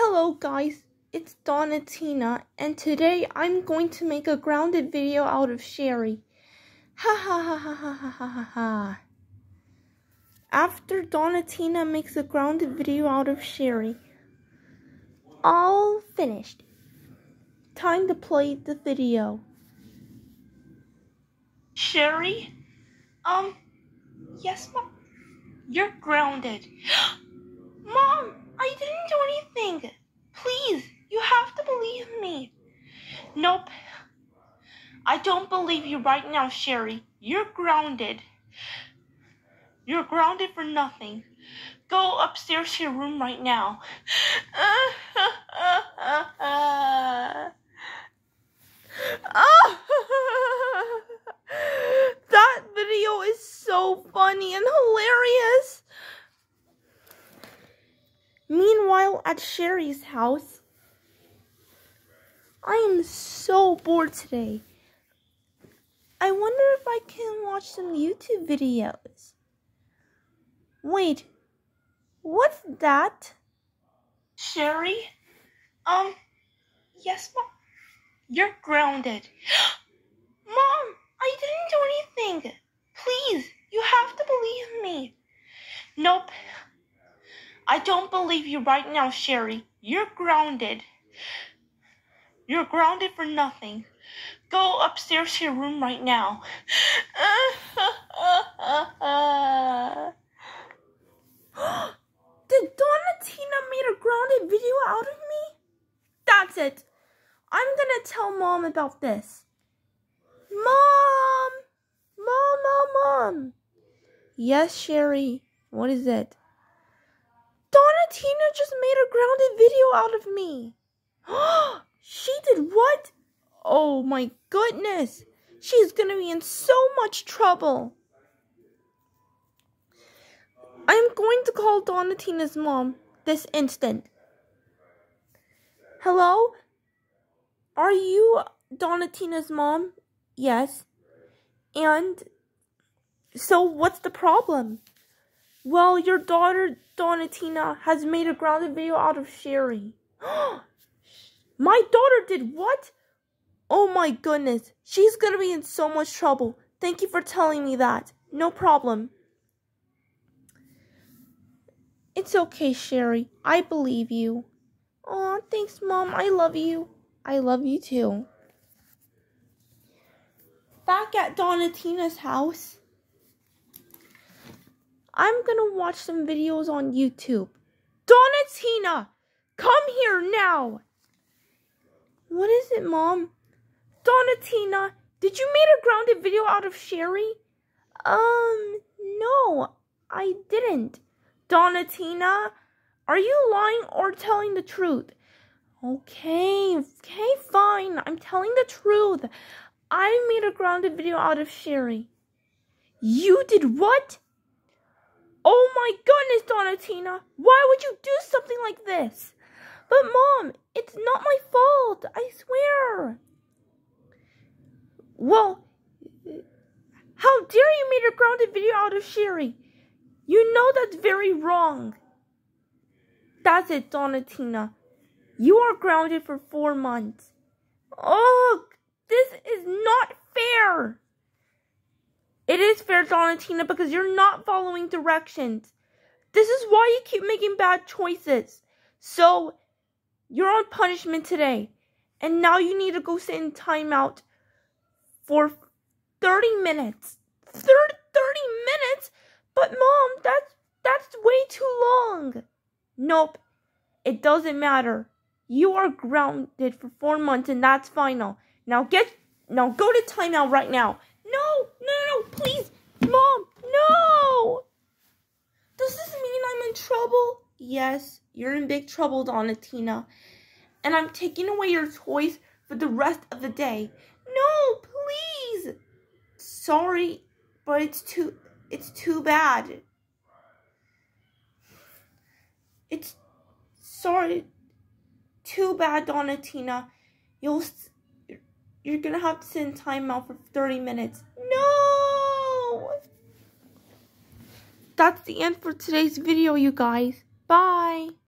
Hello guys, it's Donatina and today I'm going to make a grounded video out of Cherie. Ha ha ha ha ha ha ha ha ha. After Donatina makes a grounded video out of Cherie, all finished. Time to play the video. Cherie? Um, yes, Mom. You're grounded. Mom, I didn't do anything. Please, you have to believe me. Nope. I don't believe you right now, Cherie. You're grounded. You're grounded for nothing. Go upstairs to your room right now. that video is so funny and hilarious. Meanwhile, at Cherie's house, I am so bored today. I wonder if I can watch some YouTube videos. Wait, what's that? Cherie? Um, yes, Mom. You're grounded. Mom, I didn't do anything. Please, you have to believe me. Nope. I don't believe you right now, Cherie. You're grounded. You're grounded for nothing. Go upstairs to your room right now. Did Donatina made a grounded video out of me? That's it. I'm gonna tell mom about this. Mom! Mom, mom, mom. Yes, Cherie. What is it? Donatina just made a grounded video out of me. she did what? Oh my goodness. She's gonna be in so much trouble. I'm going to call Donatina's mom this instant. Hello? Are you Donatina's mom? Yes. And so what's the problem? Well, your daughter Donatina has made a grounded video out of Cherie. my daughter did what? Oh my goodness. She's gonna be in so much trouble. Thank you for telling me that. No problem. It's okay, Cherie. I believe you. Aw, thanks, Mom. I love you. I love you too. Back at Donatina's house, I'm gonna watch some videos on YouTube. Donatina, come here now. What is it, Mom? Donatina, did you make a grounded video out of Cherie? Um, no, I didn't. Donatina, are you lying or telling the truth? Okay, okay, fine. I'm telling the truth. I made a grounded video out of Cherie. You did what? Oh my goodness, Donatina. Why would you do something like this? But mom, it's not my fault. I swear. Well, how dare you make a grounded video out of Cherie? You know that's very wrong. That's it, Donatina. You are grounded for four months. Oh, this is not fair. It is fair, Donatina, because you're not following directions. This is why you keep making bad choices. So, you're on punishment today. And now you need to go sit in timeout for 30 minutes. 30, 30 minutes? But mom, that's that's way too long. Nope. It doesn't matter. You are grounded for four months and that's final. Now get now go to timeout right now. No, no, no, please. Mom, no. Does this mean I'm in trouble? Yes, you're in big trouble, Donatina. And I'm taking away your toys for the rest of the day. No, please. Sorry, but it's too it's too bad. It's sorry. Too bad, Donatina. You'll you're gonna have to sit in timeout for 30 minutes. No! That's the end for today's video, you guys. Bye.